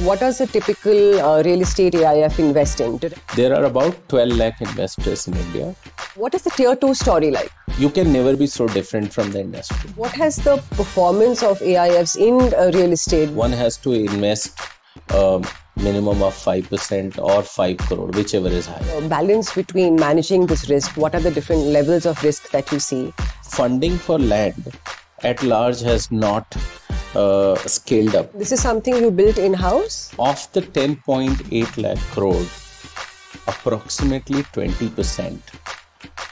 What does a typical uh, real estate AIF invest in? There are about 12 lakh investors in India. What is the tier 2 story like? You can never be so different from the industry. What has the performance of AIFs in uh, real estate? One has to invest a minimum of 5% or 5 crore, whichever is higher. Balance between managing this risk, what are the different levels of risk that you see? Funding for land at large has not uh, scaled up. This is something you built in house? Of the 10.8 lakh crore, approximately 20%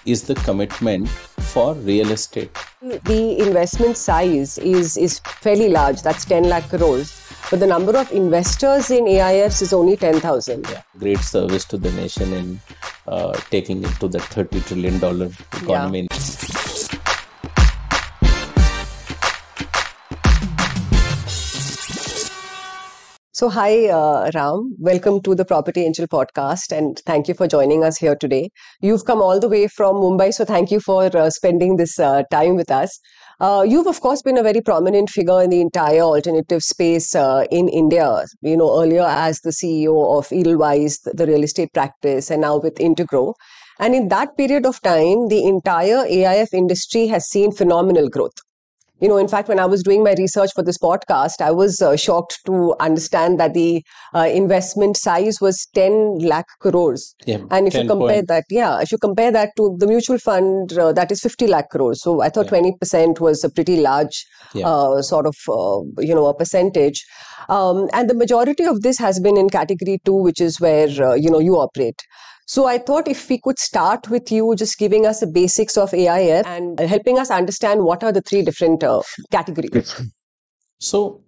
is the commitment for real estate. The investment size is, is fairly large, that's 10 lakh crores. But the number of investors in AIFs is only 10,000. Yeah, great service to the nation in uh, taking it to the $30 trillion economy. Yeah. So, hi, uh, Ram. Welcome to the Property Angel podcast, and thank you for joining us here today. You've come all the way from Mumbai, so thank you for uh, spending this uh, time with us. Uh, you've, of course, been a very prominent figure in the entire alternative space uh, in India. You know, earlier as the CEO of Edelweiss, the real estate practice, and now with Integrow. And in that period of time, the entire AIF industry has seen phenomenal growth you know, in fact, when I was doing my research for this podcast, I was uh, shocked to understand that the uh, investment size was 10 lakh crores. Yeah, and if you compare point. that, yeah, if you compare that to the mutual fund, uh, that is 50 lakh crores. So I thought yeah. 20% was a pretty large yeah. Uh, sort of, uh, you know, a percentage. Um, and the majority of this has been in category two, which is where, uh, you know, you operate. So I thought if we could start with you just giving us the basics of AIF and helping us understand what are the three different uh, categories. So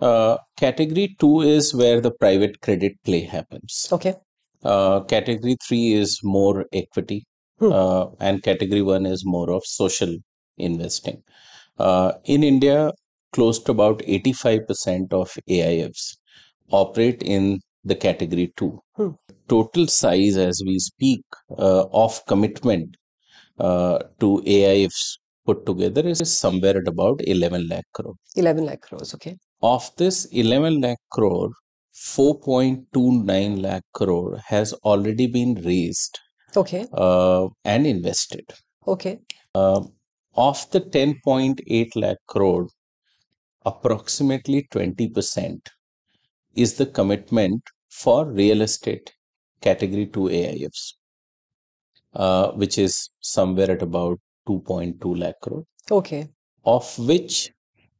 uh, category two is where the private credit play happens. Okay. Uh, category three is more equity, hmm. Uh, and category one is more of social investing. Uh, in India, close to about 85% of AIFs operate in the category two. Hmm total size as we speak uh, of commitment uh, to AIFs put together is somewhere at about 11 lakh crore. 11 lakh crores, okay. Of this 11 lakh crore, 4.29 lakh crore has already been raised. Okay. Uh, and invested. Okay. Uh, of the 10.8 lakh crore, approximately 20% is the commitment for real estate category 2 AIFs, uh, which is somewhere at about 2.2 lakh crore. Okay. Of which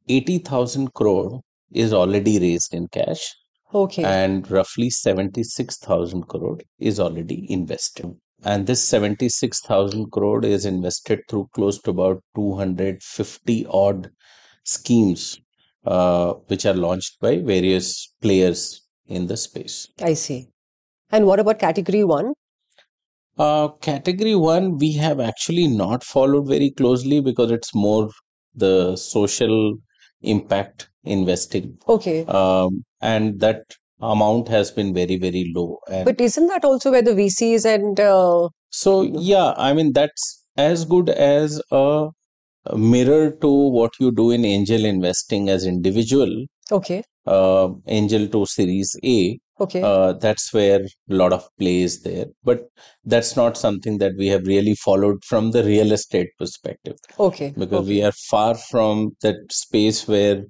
80,000 crore is already raised in cash. Okay. And roughly 76,000 crore is already invested. And this 76,000 crore is invested through close to about 250 odd schemes, uh, which are launched by various players in the space. I see. And what about category one? Uh, category one, we have actually not followed very closely because it's more the social impact investing. Okay. Um, and that amount has been very, very low. And but isn't that also where the VCs and. Uh... So, yeah, I mean, that's as good as a mirror to what you do in angel investing as individual. Okay. Uh, angel to series A Okay. Uh, that's where a lot of play is there. But that's not something that we have really followed from the real estate perspective. Okay. Because okay. we are far from that space where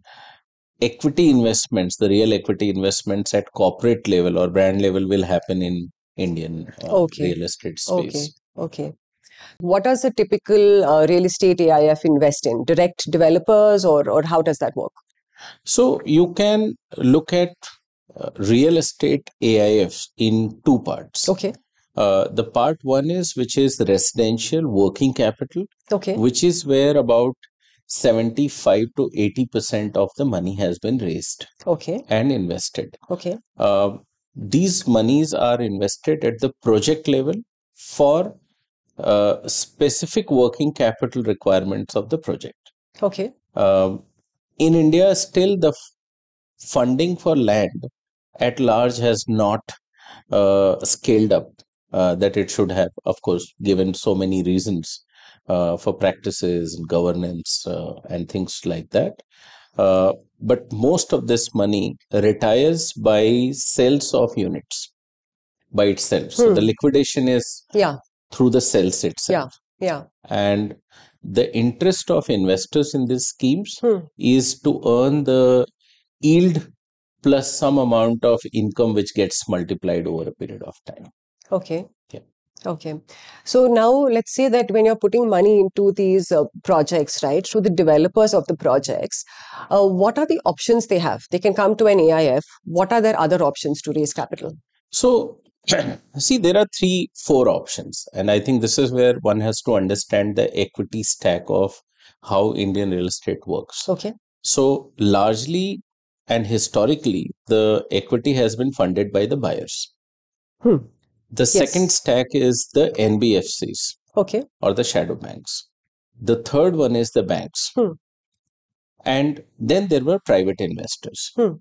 equity investments, the real equity investments at corporate level or brand level will happen in Indian uh, okay. real estate space. Okay. Okay. What does a typical uh, real estate AIF invest in? Direct developers or, or how does that work? So you can look at uh, real estate AIFs in two parts. Okay. Uh, the part one is which is residential working capital. Okay. Which is where about 75 to 80 percent of the money has been raised. Okay. And invested. Okay. Uh, these monies are invested at the project level for uh, specific working capital requirements of the project. Okay. Uh, in India, still the f- funding for land at large has not uh, scaled up uh, that it should have, of course, given so many reasons uh, for practices and governance uh, and things like that. Uh, but most of this money retires by sales of units by itself. So the Hmm. liquidation is Yeah. through the sales itself. Yeah. Yeah. And the interest of investors in these schemes Hmm. is to earn the yield plus some amount of income which gets multiplied over a period of time. Okay. Yeah. Okay. So now let's say that when you're putting money into these uh, projects, right, through the developers of the projects, uh, what are the options they have? They can come to an AIF. What are their other options to raise capital? So, see, there are three, four options. And I think this is where one has to understand the equity stack of how Indian real estate works. Okay. So, largely and historically, the equity has been funded by the buyers. Hmm. The second stack is the NBFCs Okay. or the shadow banks. The third one is the banks. Hmm. And then there were private investors. Hmm.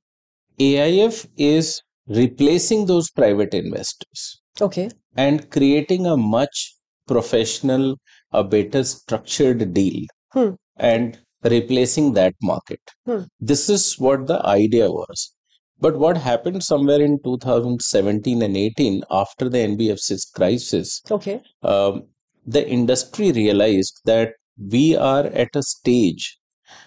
AIF is replacing those private investors Okay. and creating a much professional, a better structured deal Hmm. and replacing that market. Hmm. This is what the idea was. But what happened somewhere in 2017 and 18 after the NBFC's crisis, Okay. um, the industry realized that we are at a stage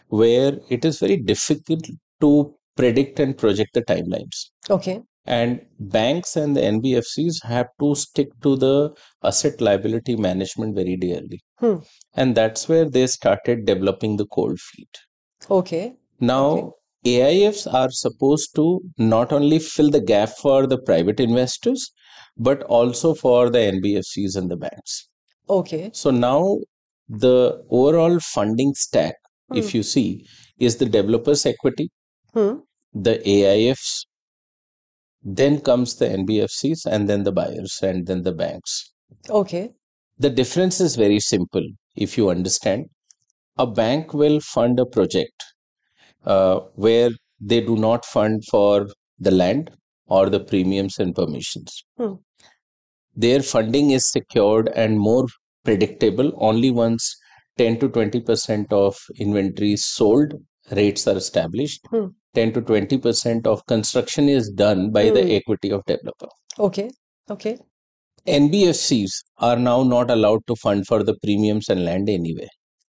where it is very difficult to predict and project the timelines. Okay. And banks and the NBFCs have to stick to the asset liability management very dearly. Hmm. And that's where they started developing the cold fleet. Okay. Now, AIFs are supposed to not only fill the gap for the private investors, but also for the NBFCs and the banks. Okay. So now the overall funding stack, if Hmm. you see, is the developers' equity, Hmm. the AIFs, then comes the NBFCs, and then the buyers, and then the banks. Okay. The difference is very simple if you understand. A bank will fund a project uh, where they do not fund for the land or the premiums and permissions. Hmm. Their funding is secured and more predictable only once 10 to 20% of inventory is sold, rates are established. Hmm. 10 to 20% of construction is done by Hmm. the equity of developer. Okay. Okay. NBFCs are now not allowed to fund for the premiums and land anyway.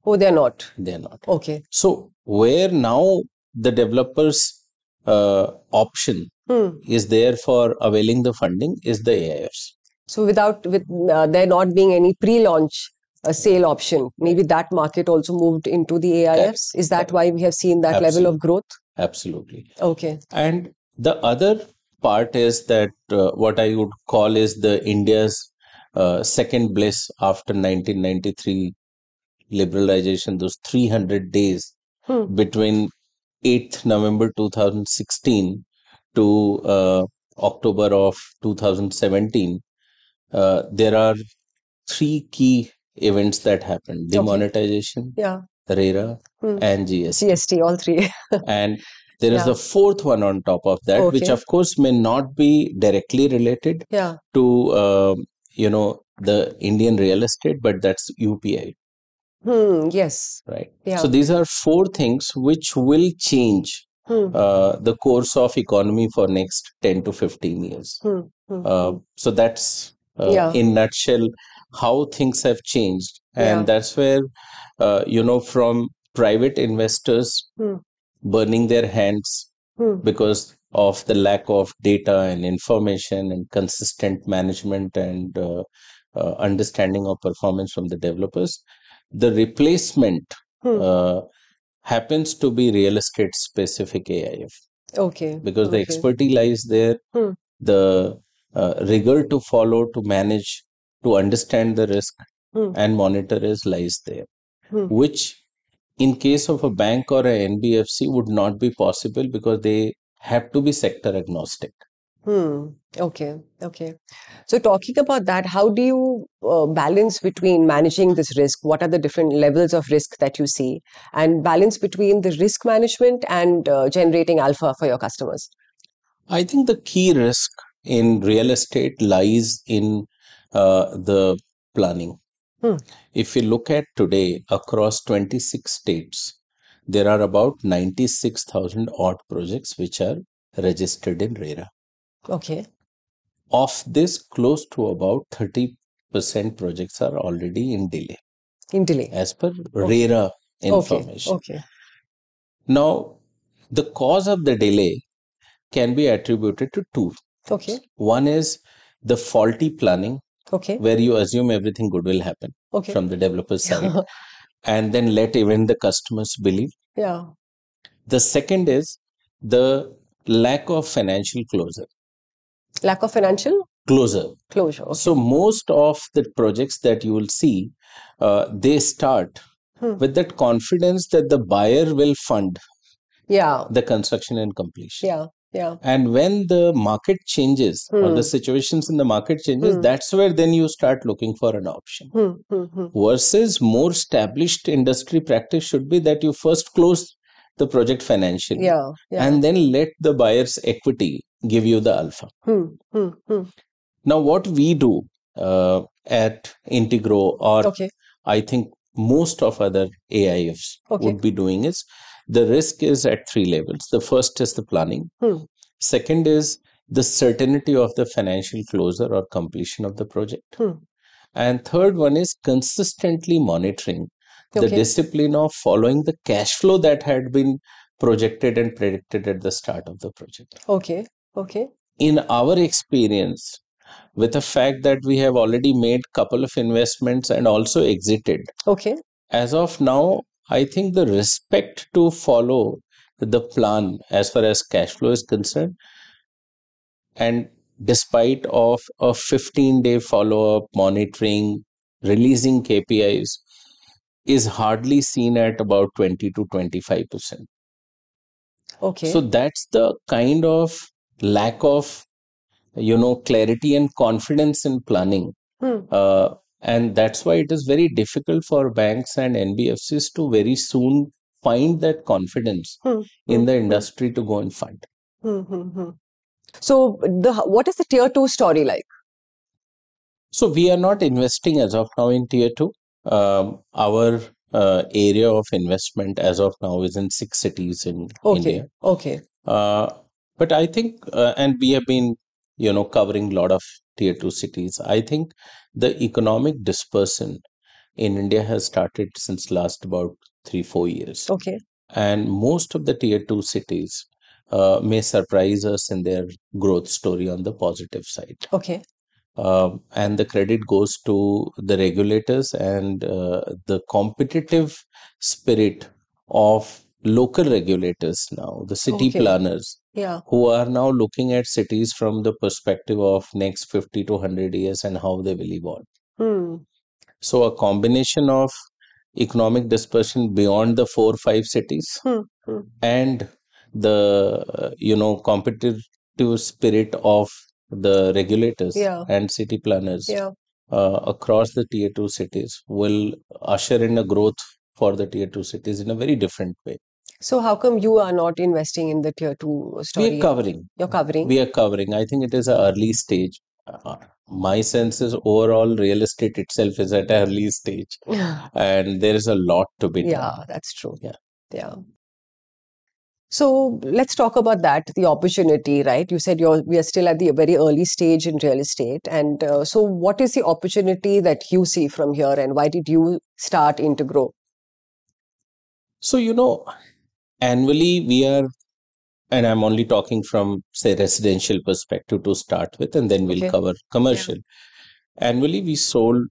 Oh, they're not. They're not. Okay. So, where now the developers' uh, option Hmm. is there for availing the funding is the AIFs. So without with uh, there not being any pre-launch uh, sale option, maybe that market also moved into the AIFs. Is that why we have seen that level of growth? Absolutely. Okay. And the other part is that uh, what I would call is the India's uh, second bliss after 1993 liberalization, those 300 days Hmm. between 8th November 2016 to uh, October of 2017. Uh, there are three key events that happened demonetization, Yeah. RERA, Hmm. and GST CST, all three. and there is Yeah. a fourth one on top of that which of course may not be directly related yeah. to um, you know the indian real estate but that's upi Hmm. Yes. right Yeah. so these are four things which will change Hmm. uh, the course of economy for next 10 to 15 years Hmm. Hmm. uh, so that's uh, in nutshell how things have changed and Yeah. that's where uh, you know from private investors Hmm. burning their hands Hmm. because of the lack of data and information and consistent management and uh, uh, understanding of performance from the developers the replacement Hmm. uh, happens to be real estate specific aif Okay. because the expertise lies there Hmm. the uh, rigor to follow to manage to understand the risk Hmm. and monitor is lies there Hmm. which in case of a bank or a nbfc would not be possible because they have to be sector agnostic Hmm. Okay. Okay. So talking about that, how do you uh, balance between managing this risk? What are the different levels of risk that you see, and balance between the risk management and uh, generating alpha for your customers? i think the key risk in real estate lies in the planning Hmm. if you look at today across 26 states there are about 96,000 odd projects which are registered in RERA. Okay. Of this, close to about 30% projects are already in delay In delay. as per RERA information. Okay. Okay. Now, the cause of the delay can be attributed to two. Okay. One is the faulty planning, Okay. where you assume everything good will happen Okay. from the developer side, and then let even the customers believe. yeah. The second is the lack of financial closure. Lack of financial Closure. closure. Okay. So most of the projects that you will see, uh, they start Hmm. with that confidence that the buyer will fund Yeah. the construction and completion. Yeah. Yeah. And when the market changes or Hmm. the situations in the market changes, Hmm. that's where then you start looking for an option. Hmm. Hmm. Hmm. Versus more established industry practice should be that you first close the project financially Yeah. Yeah. and then let the buyer's equity give you the alpha. Hmm. Hmm. Hmm. Now, what we do uh, at Integrow, or Okay. I think most of other AIFs Okay. would be doing is the risk is at three levels. The first is the planning. Hmm. Second is the certainty of the financial closure or completion of the project. Hmm. And third one is consistently monitoring the discipline of following the cash flow that had been projected and predicted at the start of the project. Okay. Okay. In our experience, with the fact that we have already made couple of investments and also exited, Okay. as of now, I think the respect to follow the plan as far as cash flow is concerned, and despite of a 15 day follow up monitoring, releasing KPIs, is hardly seen at about 20 to 25 percent. Okay. So that's the kind of lack of, you know, clarity and confidence in planning Hmm. uh, and that's why it is very difficult for banks and NBFCs to very soon find that confidence Hmm. in Hmm. the Hmm. industry to go and fund. Hmm. Hmm. So the what is the tier two story like? So we are not investing as of now in tier two. Um, our uh, area of investment as of now is in six cities in Okay. India. Okay. Uh, but I think, uh, and we have been, you know, covering a lot of tier two cities. I think the economic dispersion in India has started since last about three, four years. Okay. And most of the tier two cities uh, may surprise us in their growth story on the positive side. Okay. Um, and the credit goes to the regulators and uh, the competitive spirit of local regulators now, the city Okay. planners Yeah. who are now looking at cities from the perspective of next 50 to 100 years and how they will evolve. Hmm. So a combination of economic dispersion beyond the four five cities Hmm. Hmm. and the you know competitive spirit of the regulators Yeah. and city planners Yeah. uh, across the tier 2 cities will usher in a growth for the tier 2 cities in a very different way So how come you are not investing in the tier two story? we story? are covering You're covering. we are covering i think it is an early stage uh, my sense is overall real estate itself is at an early stage and there is a lot to be done Yeah, that's true. Yeah. Yeah. So let's talk about that, the opportunity, right? You said you're we are still at the very early stage in real estate. And uh, so what is the opportunity that you see from here and why did you start Integrow? So, you know, annually we are, and I'm only talking from, say, residential perspective to start with, and then we'll Okay. cover commercial. Annually, we sold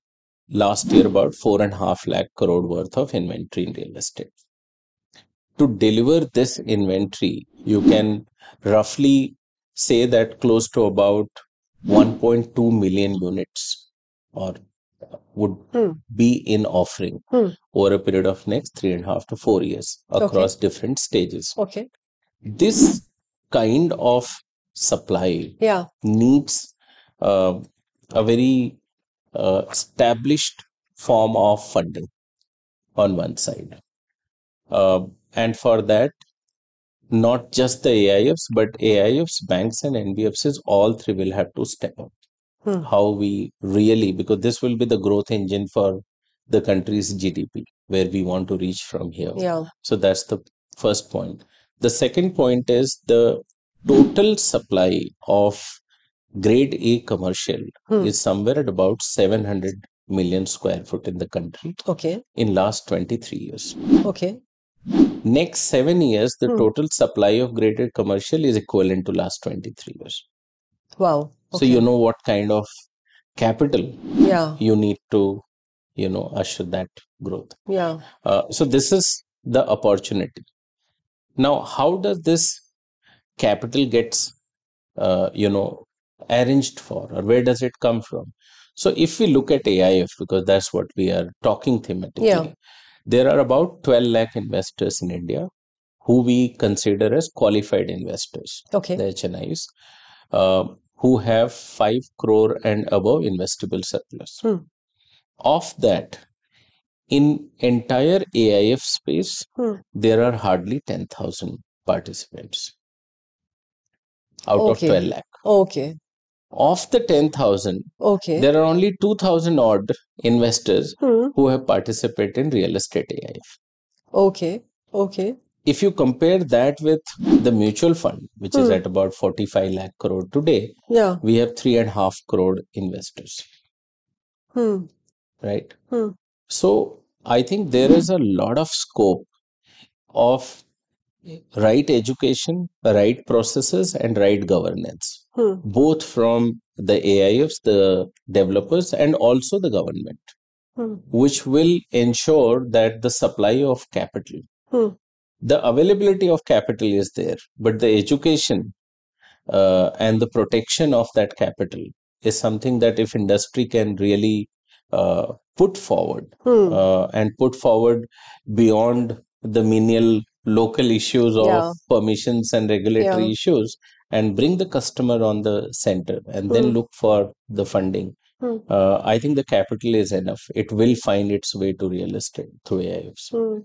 last year about four and a half lakh crore worth of inventory in real estate. To deliver this inventory, you can roughly say that close to about 1.2 million units or would Hmm. be in offering Hmm. over a period of next three and a half to four years Okay. across different stages. Okay. This kind of supply Yeah. needs uh, a very uh, established form of funding on one side. Uh, and for that, not just the AIFs, but AIFs, banks, and NBFCs, all three will have to step up. Hmm. How we really, because this will be the growth engine for the country's GDP. where we want to reach from here. Yeah. So that's the first point. The second point is the total supply of grade A commercial Hmm. is somewhere at about 700 million square foot in the country Okay. in last 23 years. Okay. Next seven years, the Hmm. total supply of grade A commercial is equivalent to last 23 years. Wow. So you know what kind of capital Yeah. you need to, you know, usher that growth. Yeah. Uh, so this is the opportunity. Now, how does this capital gets, uh, you know, arranged for, or where does it come from? So if we look at AIF, because that's what we are talking thematically, Yeah. there are about 12 lakh investors in India who we consider as qualified investors, Okay. the HNIs, uh, who have 5 crore and above investable surplus. Hmm. Of that, in entire AIF space, Hmm. there are hardly 10,000 participants out Okay. of 12 lakh. Okay. Of the 10,000, Okay. there are only 2,000 odd investors Hmm. who have participated in real estate AIF. Okay. Okay. If you compare that with the mutual fund, which is Hmm. at about 45 lakh crore today, Yeah. we have three and a half crore investors, Hmm. right? Hmm. So I think there is a lot of scope of right education, right processes, and right governance, Hmm. both from the AIFs, the developers, and also the government, Hmm. which will ensure that the supply of capital, Hmm. The availability of capital is there, but the education uh, and the protection of that capital is something that if industry can really uh, put forward Hmm. uh, and put forward beyond the menial local issues of Yeah. permissions and regulatory Yeah. issues and bring the customer on the center and then Hmm. look for the funding. Hmm. Uh, I think the capital is enough. It will find its way to real estate through AIFs. Hmm.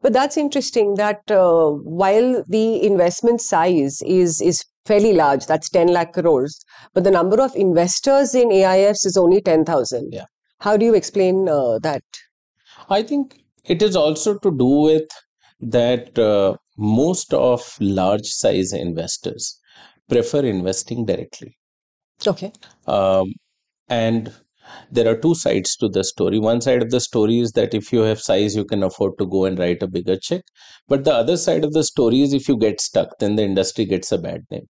But that's interesting that uh, while the investment size is is fairly large, that's 10 lakh crores, but the number of investors in AIFs is only 10,000. Yeah. How do you explain uh, that? I think it is also to do with that uh, most of large size investors prefer investing directly. Okay. Um, and there are two sides to the story. One side of the story is that if you have size, you can afford to go and write a bigger check. But the other side of the story is if you get stuck, then the industry gets a bad name.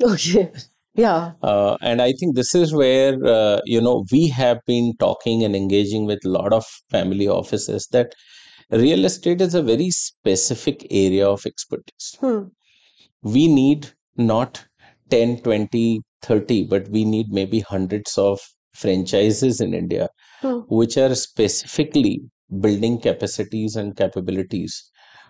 Okay. Yeah. Uh, and I think this is where uh, you know we have been talking and engaging with a lot of family offices that real estate is a very specific area of expertise. Hmm. We need not 10, 20, 30, but we need maybe hundreds of franchises in India Hmm. which are specifically building capacities and capabilities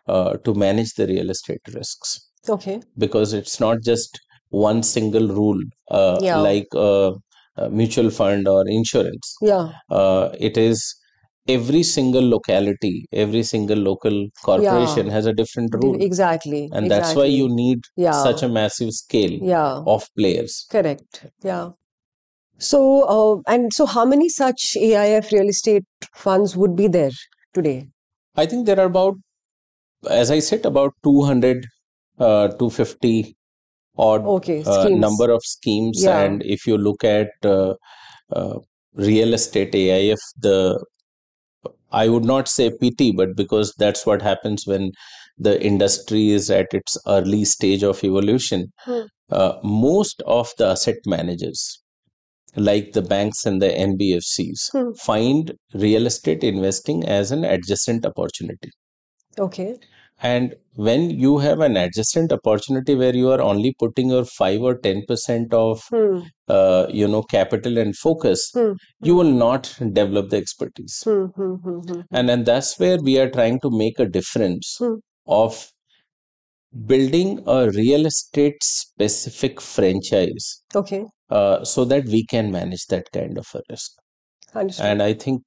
uh, to manage the real estate risks Okay. because it's not just one single rule uh, Yeah. like a, a mutual fund or insurance. Yeah. Uh, it is every single locality, every single local corporation has a different rule. Exactly. And that's why you need Yeah. such a massive scale Yeah. of players. Correct. Yeah. So, uh, and so how many such AIF real estate funds would be there today? I think there are about, as I said, about 200, uh, 250 odd Okay. uh, number of schemes. Yeah. And if you look at uh, uh, real estate AIF, the I would not say PT, but because that's what happens when the industry is at its early stage of evolution. Hmm. Uh, most of the asset managers, like the banks and the NBFCs, Hmm. find real estate investing as an adjacent opportunity. Okay. And when you have an adjacent opportunity where you are only putting your 5 or 10% of Hmm. uh, you know capital and focus, Hmm. you will not develop the expertise. Hmm. Hmm. Hmm. And then that's where we are trying to make a difference of building a real estate specific franchise Okay. uh, so that we can manage that kind of a risk. Understood. And I think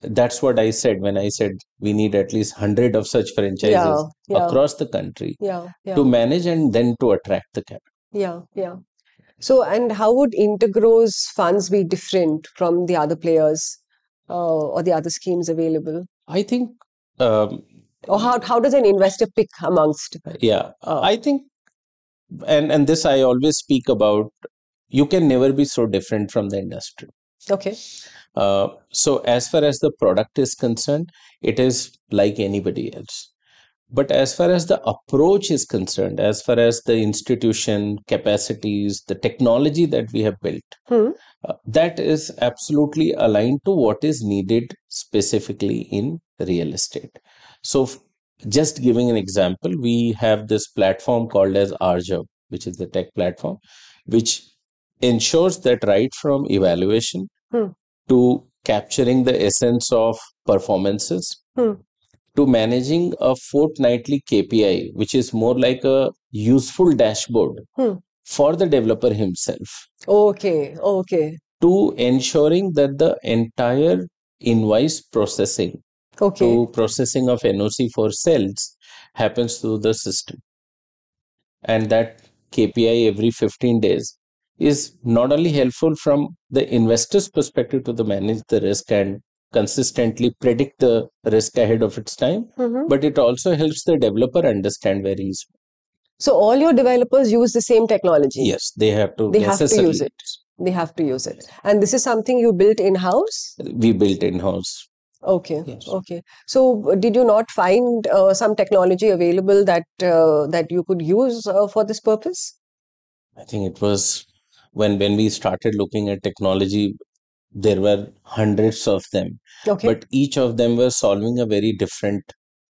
that's what I said when I said we need at least 100 of such franchises yeah. Yeah. across the country Yeah. Yeah. to manage and then to attract the capital. Yeah, yeah. So, and how would Integrow's funds be different from the other players uh, or the other schemes available? I think um, or how, how does an investor pick amongst yeah. Uh, i think and and this i always speak about you can never be so different from the industry. Okay. Uh, so as far as the product is concerned it is like anybody else. But as far as the approach is concerned as far as the institution capacities the technology that we have built hmm. uh, that is absolutely aligned to what is needed specifically in real estate so just giving an example we have this platform called as rjob which is the tech platform which ensures that right from evaluation Hmm. to capturing the essence of performances Hmm. to managing a fortnightly KPI, which is more like a useful dashboard Hmm. for the developer himself, okay okay to ensuring that the entire invoice processing okay to processing of NOC for cells happens through the system. And that KPI every 15 days is not only helpful from the investor's perspective to the manage the risk and consistently predict the risk ahead of its time, Mhm. but it also helps the developer understand where he's. so all your developers use the same technology Yes, they have to They have to use it. they have to use it and this is something you built in house We built in house. Okay, Yes. okay. So, did you not find uh, some technology available that uh, that you could use uh, for this purpose? I think it was when when we started looking at technology, there were hundreds of them. Okay, but each of them were solving a very different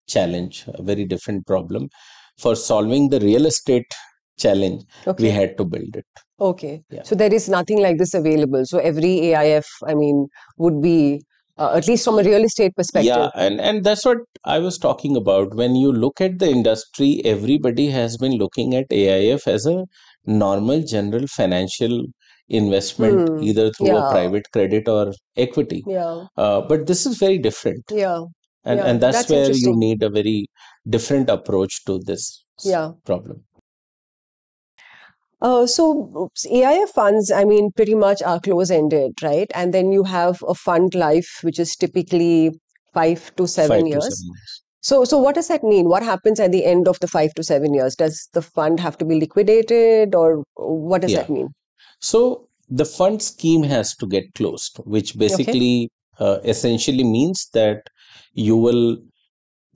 challenge, a very different problem. For solving the real estate challenge, okay, we had to build it. okay. Yeah. So there is nothing like this available. So every AIF, I mean, would be uh, at least from a real estate perspective. Yeah, and, and that's what I was talking about. When you look at the industry, everybody has been looking at AIF as a normal general financial investment, Hmm, either through yeah. a private credit or equity. Yeah, Uh, but this is very different. yeah, And, Yeah, and that's, that's where you need a very different approach to this yeah. problem. Uh, so AIF funds, I mean, pretty much are close-ended, right? And then you have a fund life, which is typically five to seven Five to years. seven years. So, so what does that mean? What happens at the end of the five to seven years? Does the fund have to be liquidated, or what does Yeah. that mean? So the fund scheme has to get closed, which basically uh, essentially means that you will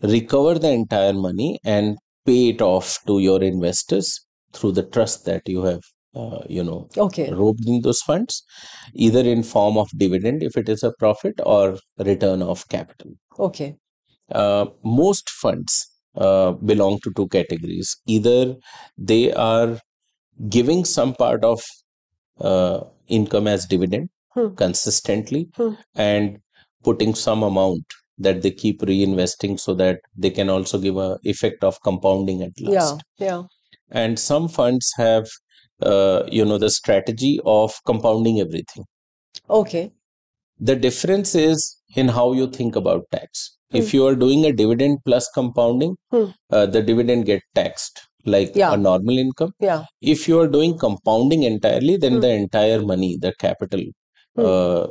recover the entire money and pay it off to your investors through the trust that you have, uh, you know, Okay, roped in those funds, either in form of dividend if it is a profit or return of capital. okay, Uh, most funds uh, belong to two categories. Either they are giving some part of uh, income as dividend Hmm. consistently Hmm. and putting some amount that they keep reinvesting so that they can also give a effect of compounding at last. yeah, yeah, and some funds have uh, you know the strategy of compounding everything okay, the difference is in how you think about tax if Hmm. you are doing a dividend plus compounding Hmm. uh, the dividend get taxed like Yeah. a normal income yeah, if you are doing compounding entirely then Hmm. the entire money the capital Hmm. uh,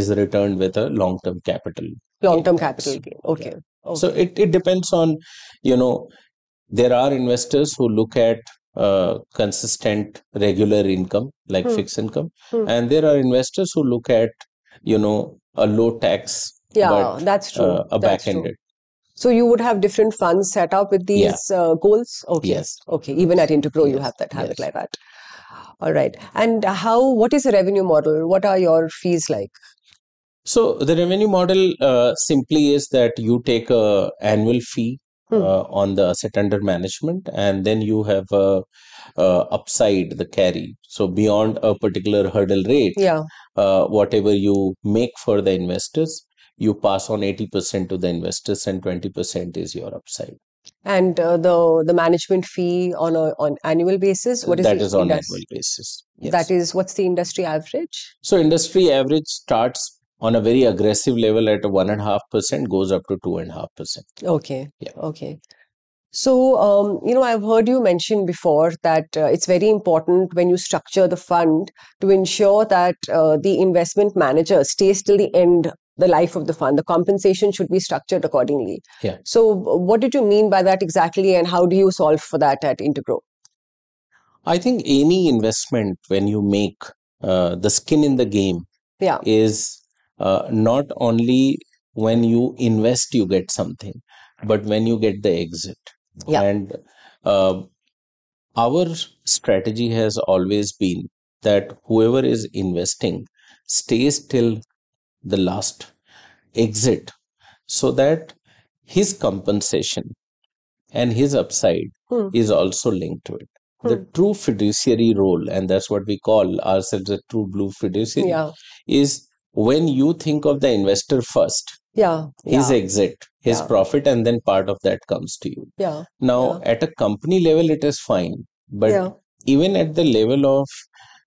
is returned with a long term capital long-term capital gain. Okay, so it, it depends on you know there are investors who look at uh, consistent regular income like Hmm. fixed income Hmm. and there are investors who look at you know a low tax yeah, but that's true. uh, a That's back ended So you would have different funds set up with Yeah. these uh, goals. Okay, yes okay. Even at Integrow, you have that, have it yes. like that. All right. And how? What is the revenue model? What are your fees like? so the revenue model uh, simply is that you take a annual fee Hmm. uh, on the asset under management and then you have a, uh upside the carry so beyond a particular hurdle rate Yeah. uh, whatever you make for the investors, you pass on 80% to the investors and 20% is your upside. And uh, the the management fee on a on annual basis. What is that is on annual basis. Yes. That is what's the industry average? so industry average starts on a very aggressive level at a one and a half percent, goes up to two and a half percent. Okay. Yeah. Okay. So, um, you know, I've heard you mention before that uh, it's very important when you structure the fund to ensure that uh, the investment manager stays till the end the life of the fund. The compensation should be structured accordingly. Yeah. So, what did you mean by that exactly, and how do you solve for that at Integrow? I think any investment when you make uh, the skin in the game Yeah. is uh, not only when you invest you get something, but when you get the exit. Yeah. And uh, our strategy has always been that whoever is investing stays till the last exit so that his compensation and his upside Hmm. is also linked to it. The Hmm. true fiduciary role, and that's what we call ourselves a true blue fiduciary, Yeah. is when you think of the investor first, Yeah. his yeah. exit, his Yeah. profit, and then part of that comes to you. Yeah. Now, at a company level, it is fine, but yeah. even at the level of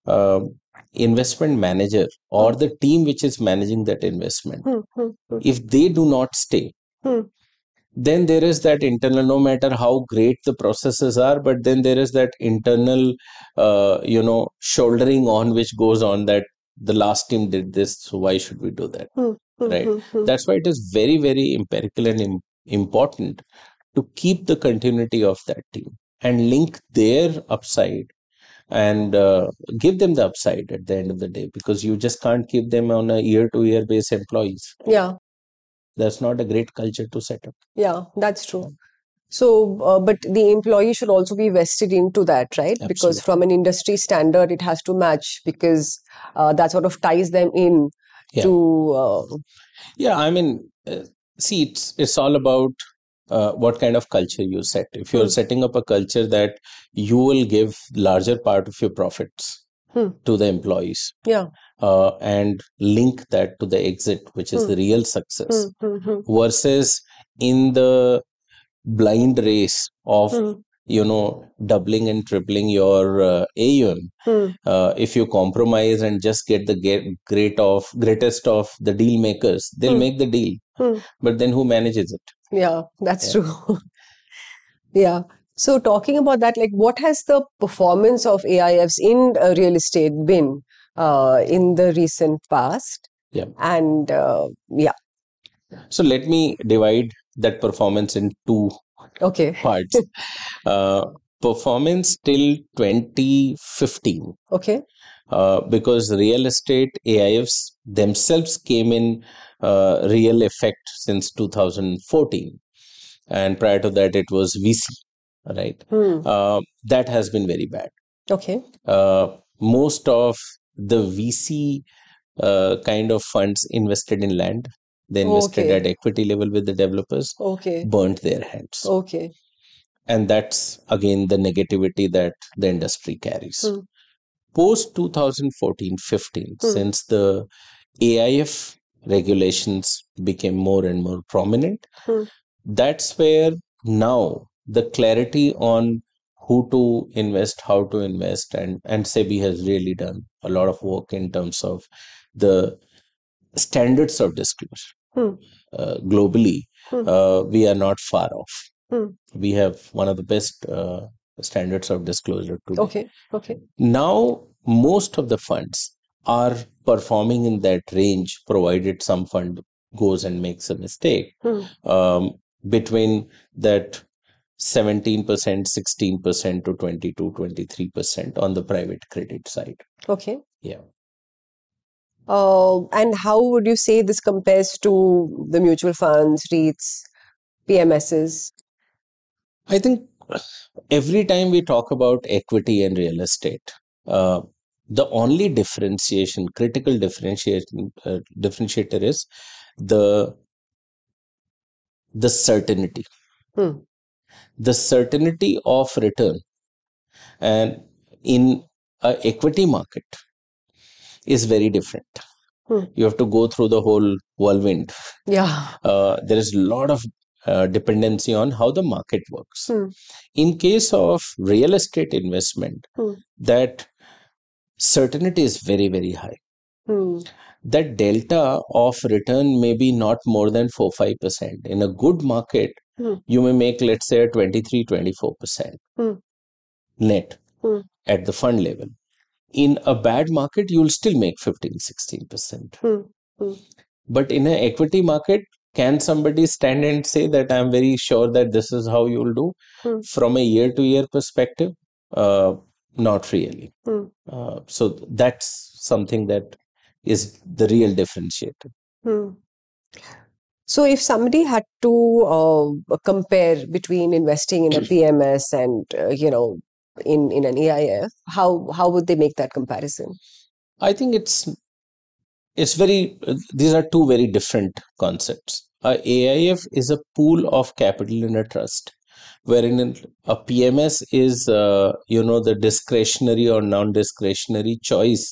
uh, investment manager or the team which is managing that investment, Hmm, hmm, hmm. if they do not stay, Hmm. then there is that internal, no matter how great the processes are, but then there is that internal, uh, you know, shouldering on which goes on that the last team did this, so why should we do that? Hmm, hmm, Right. hmm, hmm. That's why it is very, very empirical and im- important to keep the continuity of that team and link their upside and uh, give them the upside at the end of the day because you just can't keep them on a year to year base employees. Yeah. That's not a great culture to set up. Yeah, that's true. So, uh, but the employee should also be vested into that, right? Absolutely. Because from an industry standard, it has to match because uh, that sort of ties them in Yeah. to. Uh, Yeah, I mean, uh, see, it's it's all about uh, what kind of culture you set. If you're Hmm. setting up a culture that you will give larger part of your profits Hmm. to the employees yeah. uh, and link that to the exit, which is Hmm. the real success, Hmm, hmm, versus in the blind race of hmm, you know doubling and tripling your uh, AUM. hmm. Uh, if you compromise and just get the get great of greatest of the deal makers, they'll Hmm. make the deal. Hmm. But then who manages it? Yeah, that's Yeah. true. Yeah. So, talking about that, like, what has the performance of AIFs in uh, real estate been uh, in the recent past? Yeah. And uh, yeah, So let me divide that performance in two okay, parts. uh, performance till 2015, okay, uh, because real estate AIFs themselves came in uh, real effect since 2014, and prior to that it was VC, right? hmm. Uh, that has been very bad. okay, Uh, most of the VC uh, kind of funds invested in land. They invested Okay. at equity level with the developers, okay, burnt their hands. okay, And that's again the negativity that the industry carries. Hmm. Post 2014 15, Hmm. since the AIF regulations became more and more prominent, Hmm. that's where now the clarity on who to invest, how to invest, and, and SEBI has really done a lot of work in terms of the standards of disclosure. Hmm. Uh, globally, Hmm. uh, we are not far off. Hmm. We have one of the best uh, standards of disclosure today. okay, okay, Now, most of the funds are performing in that range, provided some fund goes and makes a mistake, um, between that 17%, 16% to 22, 23% on the private credit side. okay. Yeah. Uh, and how would you say this compares to the mutual funds, REITs, PMSs? I think every time we talk about equity and real estate, uh, the only differentiation, critical differentiation, uh, differentiator is the the certainty, Hmm. the certainty of return, and in a equity market is very different. Hmm. You have to go through the whole whirlwind. Yeah. Uh, there is a lot of uh, dependency on how the market works. Hmm. In case of real estate investment, Hmm. that certainty is very, very high. Hmm. That delta of return may be not more than 4 5%. In a good market, Hmm. you may make, let's say, a 23 24% Hmm. net at the fund level. In a bad market, you'll still make 15 16%. Hmm. Hmm. but in an equity market can somebody stand and say that i'm very sure that this is how you'll do Hmm. from a year to year perspective uh, not really Hmm. uh, so that's something that is the real differentiator Hmm. So, if somebody had to uh, compare between investing in a PMS and uh, you know in in an AIF, how how would they make that comparison? i think it's it's very these are two very different concepts a aif is a pool of capital in a trust wherein a pms is uh, you know the discretionary or non-discretionary choice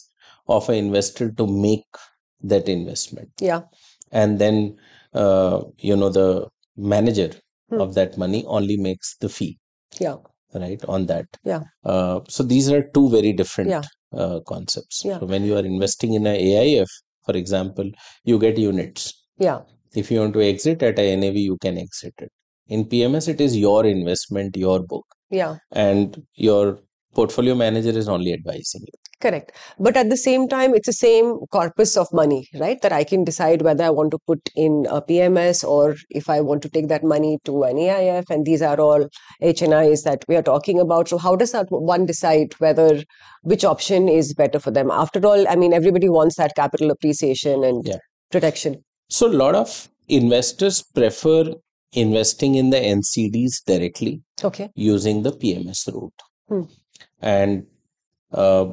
of an investor to make that investment Yeah. and then uh, you know the manager Hmm. of that money only makes the fee Yeah. Right on that Yeah. uh, so these are two very different Yeah. uh, concepts Yeah. so when you are investing in a aif for example you get units Yeah. if you want to exit at a nav you can exit it in pms it is your investment your book Yeah. and your portfolio manager is only advising you Correct. But at the same time, it's the same corpus of money, right? That I can decide whether I want to put in a PMS or if I want to take that money to an AIF And these are all HNIs that we are talking about. So, how does that one decide whether which option is better for them? After all, I mean, everybody wants that capital appreciation and Yeah. protection. so a lot of investors prefer investing in the ncds directly Okay. using the pms route Hmm. And a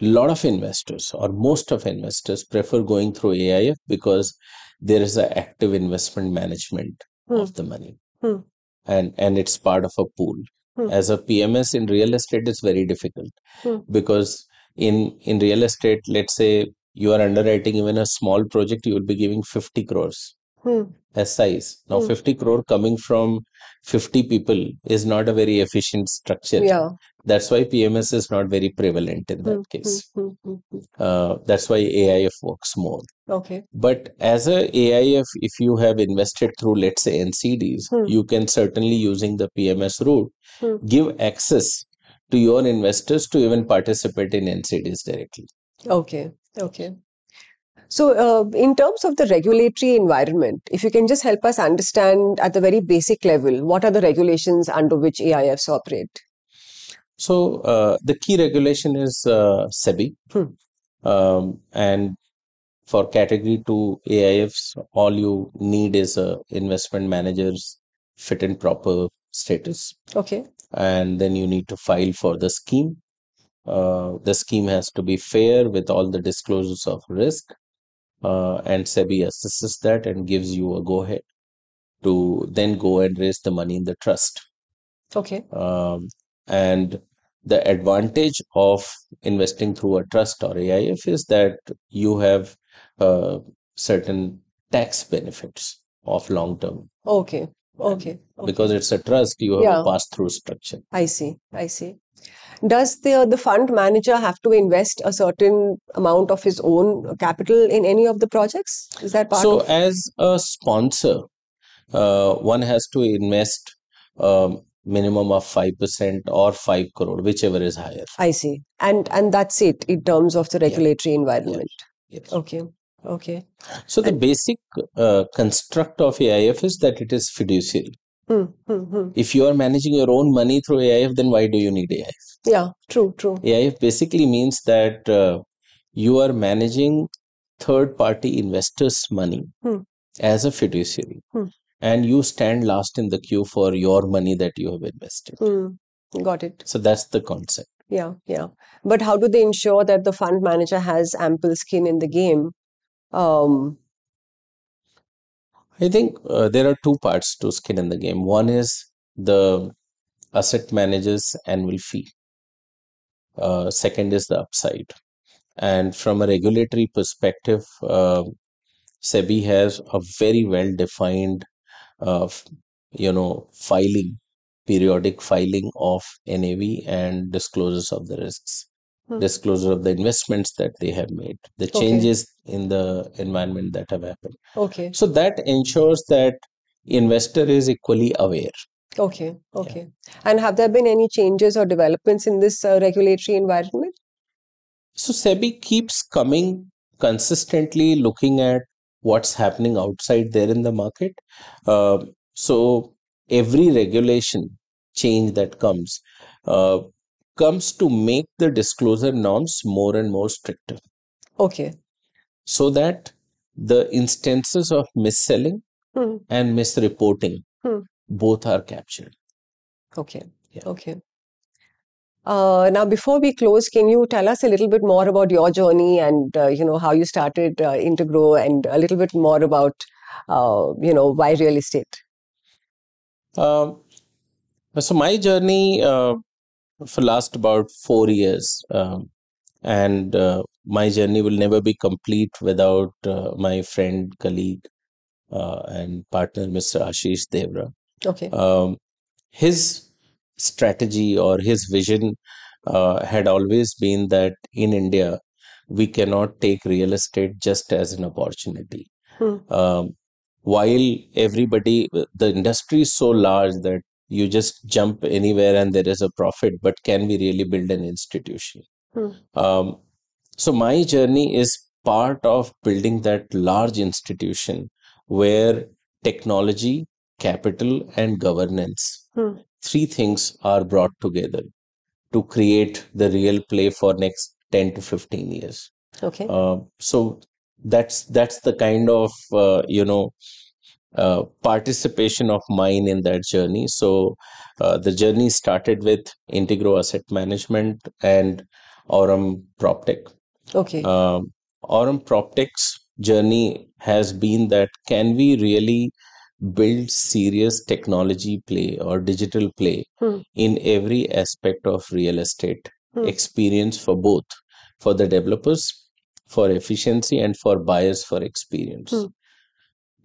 lot of investors or most of investors prefer going through aif because there is an active investment management Hmm. of the money Hmm. and and it's part of a pool Hmm. as a pms in real estate it's very difficult Hmm. because in in real estate let's say you are underwriting even a small project you will be giving 50 crores Hmm. as size now Hmm. 50 crore coming from 50 people is not a very efficient structure Yeah. that's why pms is not very prevalent in that Hmm. case Hmm. Hmm. Hmm. uh, that's why aif works more Okay. but as a aif if you have invested through let's say ncds you can certainly using the pms route give access to your investors to even participate in ncds directly Okay, okay. So, uh, in terms of the regulatory environment, if you can just help us understand at the very basic level, what are the regulations under which AIFs operate? So uh, the key regulation is uh, SEBI, Hmm. um, and for category two AIFs, all you need is a investment manager's fit and proper status, Okay, and then you need to file for the scheme. Uh, the scheme has to be fair with all the disclosures of risk, uh, and SEBI assesses that and gives you a go ahead to then go and raise the money in the trust. okay, Um, and the advantage of investing through a trust or AIF is that you have uh, certain tax benefits of long term. okay, okay, okay. Because it's a trust, you have Yeah. a pass through structure. I see, I see. Does the the fund manager have to invest a certain amount of his own capital in any of the projects? Is that part So, of? as a sponsor, uh, one has to invest um, minimum of 5% or 5 crore, whichever is higher. I see. And and that's it in terms of the regulatory environment. Yes. Okay, okay. So, the basic uh, construct of AIF is that it is fiduciary. Hmm, hmm, hmm. If you are managing your own money through AIF, then why do you need AIF? Yeah, true, true. AIF basically means that uh, you are managing third party investors' money as a fiduciary. And you stand last in the queue for your money that you have invested. Got it. So that's the concept. Yeah, yeah. But how do they ensure that the fund manager has ample skin in the game? Um, I think uh, there are two parts to skin in the game. One is the asset manager's annual fee. Uh, second is the upside. And from a regulatory perspective, uh, SEBI has a very well defined, uh, you know, filing, periodic filing of NAV and disclosures of the risks. Disclosure of the investments that they have made, the Okay. changes in the environment that have happened. okay, So that ensures that investor is equally aware. okay, okay. And have there been any changes or developments in this uh, regulatory environment? So SEBI keeps coming consistently looking at what's happening outside there in the market. Uh, so every regulation change that comes uh, comes to make the disclosure norms more and more stricter. Okay. So that the instances of misselling Hmm. and misreporting Hmm. both are captured. Okay. Yeah. Okay. Uh, now, before we close, can you tell us a little bit more about your journey and uh, you know how you started uh, Integrow, and a little bit more about uh, you know why real estate? Um, so my journey uh, for last about four years, um, and uh, my journey will never be complete without uh, my friend, colleague, uh, and partner, Mr. Ashish Deora. Okay. Um, his strategy or his vision uh, had always been that in India we cannot take real estate just as an opportunity. Hmm. Um, while everybody, the industry is so large that you just jump anywhere and there is a profit, but can we really build an institution? Hmm. Um, so my journey is part of building that large institution where technology, capital, and governance Hmm. three things are brought together to create the real play for next 10 to 15 years Okay. uh, so that's that's the kind of uh, you know uh, participation of mine in that journey so uh, the journey started with integrow asset management and aurum proptech Okay. um, Aurum PropTech's journey has been that can we really build serious technology play or digital play Hmm. in every aspect of real estate Hmm. experience for both for the developers for efficiency and for buyers for experience Hmm.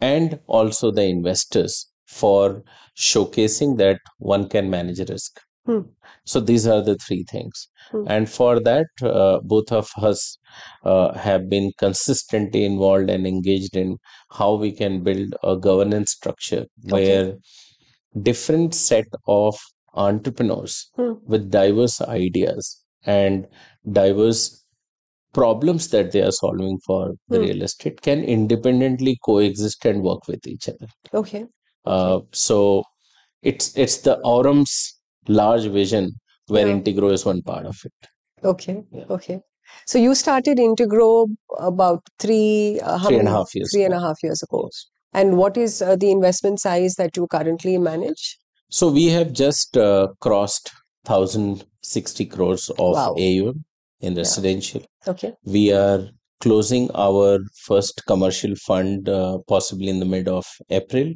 And also the investors for showcasing that one can manage risk Hmm. so these are the three things Hmm. and for that uh, both of us uh, have been consistently involved and engaged in how we can build a governance structure where different set of entrepreneurs Hmm. with diverse ideas and diverse problems that they are solving for the Hmm. real estate can independently coexist and work with each other Okay. uh, so it's it's the Aurum's large vision where Yeah. Integrow is one part of it. Okay. Yeah. Okay. So you started Integrow about three, uh, Three and half years three and a half years ago. And what is uh, the investment size that you currently manage? So we have just uh, crossed 1,060 crores of Wow. AUM in residential. Okay. We are closing our first commercial fund uh, possibly in the mid of April,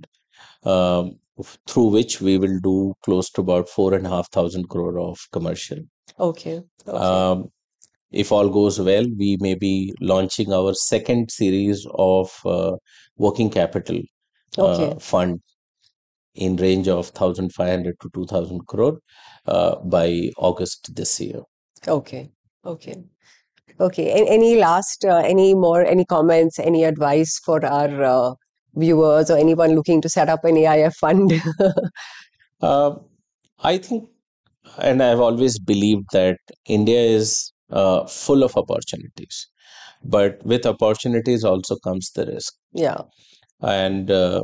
um, through which we will do close to about four and a half thousand crore of commercial. Okay. Okay. Um, if all goes well, we may be launching our second series of uh, working capital uh, Okay. fund in range of 1500 to 2000 crore uh, by August this year. Okay. Okay. Okay. A- Any last, uh, any more, any comments, any advice for our uh, viewers or anyone looking to set up an AIF fund? Uh, I think, and I've always believed that India is uh, full of opportunities, but with opportunities also comes the risk. Yeah. And uh,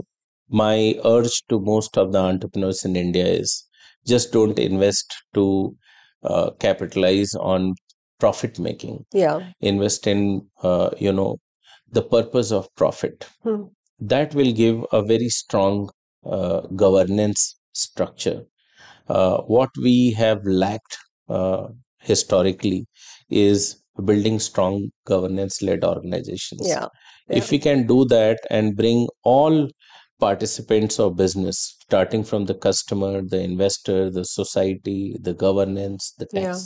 my urge to most of the entrepreneurs in India is just don't invest to uh, capitalize on profit making. Yeah. Invest in, uh, you know, the purpose of profit. Hmm. That will give a very strong uh, governance structure. Uh, what we have lacked uh, historically is building strong governance led organizations Yeah. if we can do that and bring all participants of business starting from the customer the investor the society the governance the Yeah.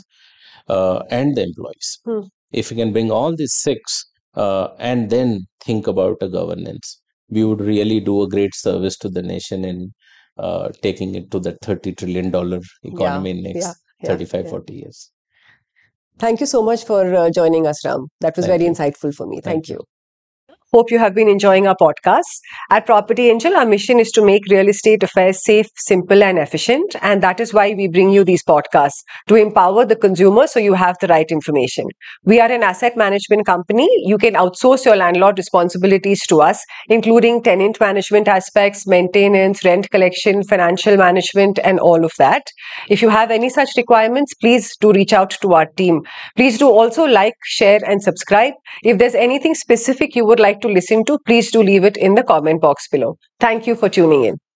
Uh, and the employees Hmm. if we can bring all these six uh, and then think about a governance we would really do a great service to the nation in uh, taking it to the 30 trillion dollar economy in next yeah, yeah, 35 yeah. 40 years Thank you so much for uh, joining us, Ram. That was Thank very you. insightful for me. Thank Thank you. Hope you have been enjoying our podcast. At Property Angel, our mission is to make real estate affairs safe, simple, and efficient. And that is why we bring you these podcasts to empower the consumer so you have the right information. We are an asset management company. You can outsource your landlord responsibilities to us, including tenant management aspects, maintenance, rent collection, financial management, and all of that. If you have any such requirements, please do reach out to our team. Please do also like, share, and subscribe. If there's anything specific you would to listen to, please do leave it in the comment box below. Thank you for tuning in.